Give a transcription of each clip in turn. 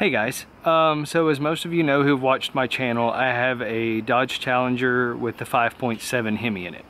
Hey guys, um, so as most of you know who've watched my channel, I have a Dodge Challenger with the 5.7 Hemi in it.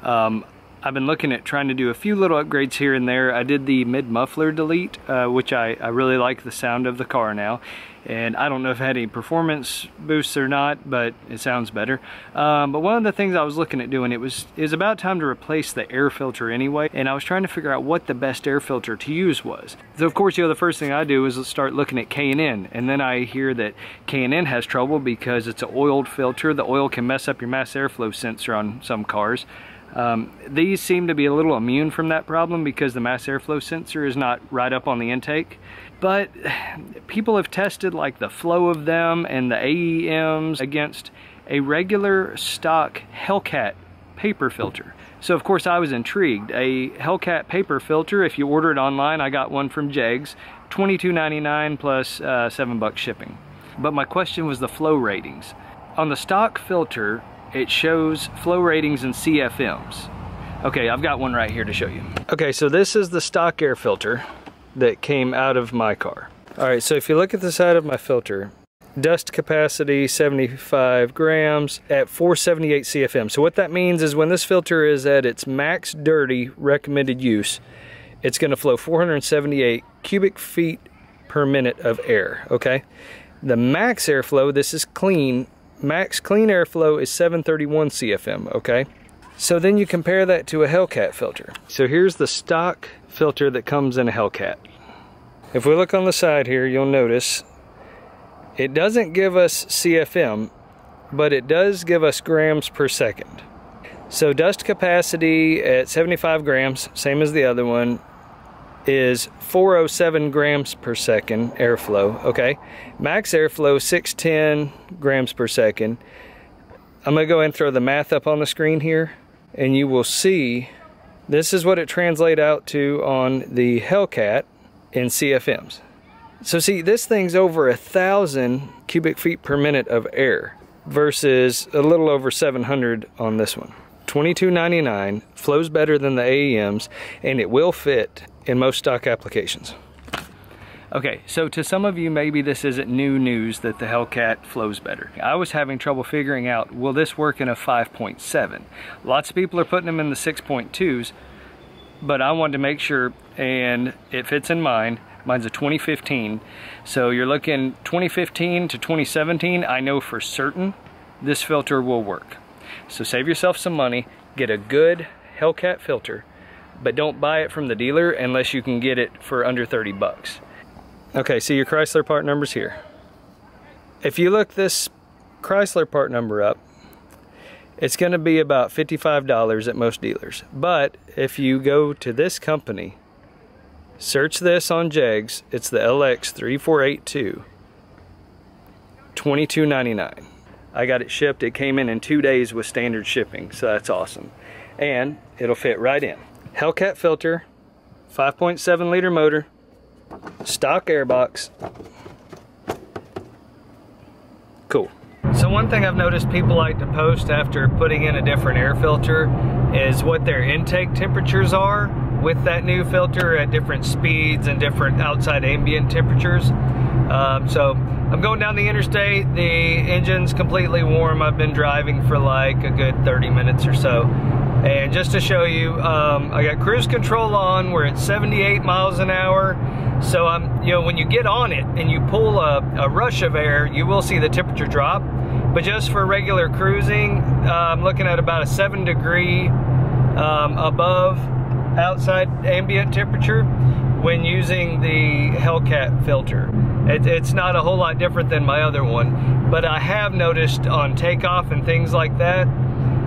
Um, I've been looking at trying to do a few little upgrades here and there. I did the mid-muffler delete, uh, which I, I really like the sound of the car now. And I don't know if it had any performance boosts or not but it sounds better. Um, but one of the things I was looking at doing it was is about time to replace the air filter anyway. And I was trying to figure out what the best air filter to use was. So of course you know the first thing I do is start looking at K&N and then I hear that K&N has trouble because it's an oiled filter. The oil can mess up your mass airflow sensor on some cars um, these seem to be a little immune from that problem because the mass airflow sensor is not right up on the intake. But people have tested like the flow of them and the AEMs against a regular stock Hellcat paper filter. So of course I was intrigued. A Hellcat paper filter, if you order it online, I got one from Jegs, $22.99 plus uh, 7 bucks shipping. But my question was the flow ratings. On the stock filter, it shows flow ratings and CFMs. Okay, I've got one right here to show you. Okay, so this is the stock air filter that came out of my car. All right, so if you look at the side of my filter, dust capacity 75 grams at 478 CFM. So what that means is when this filter is at its max dirty recommended use, it's gonna flow 478 cubic feet per minute of air, okay? The max airflow, this is clean, max clean airflow is 731 CFM, okay? So then you compare that to a Hellcat filter. So here's the stock filter that comes in a Hellcat. If we look on the side here, you'll notice it doesn't give us CFM, but it does give us grams per second. So dust capacity at 75 grams, same as the other one, is 407 grams per second airflow, okay? Max airflow 610 grams per second. I'm gonna go and throw the math up on the screen here and you will see this is what it translates out to on the Hellcat in CFMs. So see, this thing's over a thousand cubic feet per minute of air versus a little over 700 on this one. 22.99 flows better than the AEMs and it will fit in most stock applications. Okay, so to some of you, maybe this isn't new news that the Hellcat flows better. I was having trouble figuring out, will this work in a 5.7? Lots of people are putting them in the 6.2s, but I wanted to make sure, and it fits in mine. Mine's a 2015, so you're looking 2015 to 2017, I know for certain this filter will work. So save yourself some money, get a good Hellcat filter, but don't buy it from the dealer unless you can get it for under 30 bucks. Okay, see your Chrysler part numbers here. If you look this Chrysler part number up, it's going to be about $55 at most dealers. But if you go to this company, search this on Jegs, it's the LX3482, $22.99. I got it shipped, it came in in two days with standard shipping, so that's awesome. And it'll fit right in. Hellcat filter, 5.7 liter motor, stock airbox. Cool. So one thing I've noticed people like to post after putting in a different air filter is what their intake temperatures are with that new filter at different speeds and different outside ambient temperatures. Um, so I'm going down the interstate, the engine's completely warm. I've been driving for like a good 30 minutes or so. And just to show you, um, I got cruise control on, we're at 78 miles an hour. So I'm, you know, when you get on it and you pull a, a rush of air, you will see the temperature drop. But just for regular cruising, uh, I'm looking at about a seven degree um, above outside ambient temperature when using the Hellcat filter. It, it's not a whole lot different than my other one, but I have noticed on takeoff and things like that,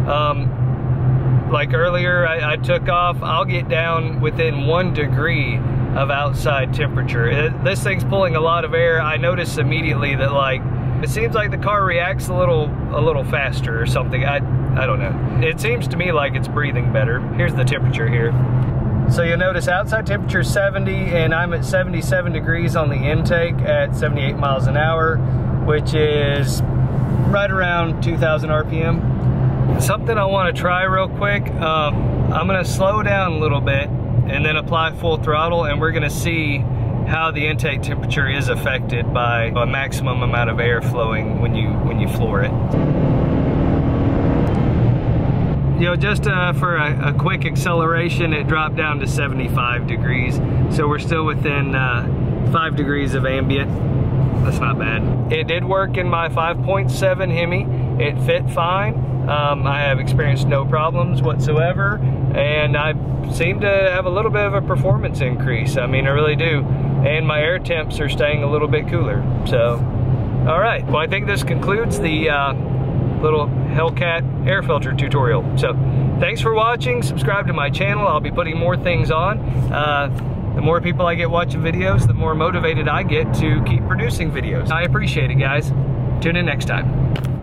um, like earlier I, I, took off, I'll get down within one degree of outside temperature. It, this thing's pulling a lot of air. I notice immediately that like, it seems like the car reacts a little a little faster or something. I, I don't know. It seems to me like it's breathing better. Here's the temperature here. So you'll notice outside temperature 70 and I'm at 77 degrees on the intake at 78 miles an hour, which is right around 2000 RPM. Something I want to try real quick, um, I'm going to slow down a little bit and then apply full throttle and we're going to see how the intake temperature is affected by a maximum amount of air flowing when you when you floor it. You know, just uh, for a, a, quick acceleration, it dropped down to 75 degrees. So we're still within uh, five degrees of ambient. That's not bad. It did work in my 5.7 Hemi. It fit fine. Um, I have experienced no problems whatsoever, and I seem to have a little bit of a performance increase. I mean, I really do. And my air temps are staying a little bit cooler. So, all right. Well, I think this concludes the uh, little Hellcat air filter tutorial. So, thanks for watching. Subscribe to my channel. I'll be putting more things on. Uh, the more people I get watching videos, the more motivated I get to keep producing videos. I appreciate it, guys. Tune in next time.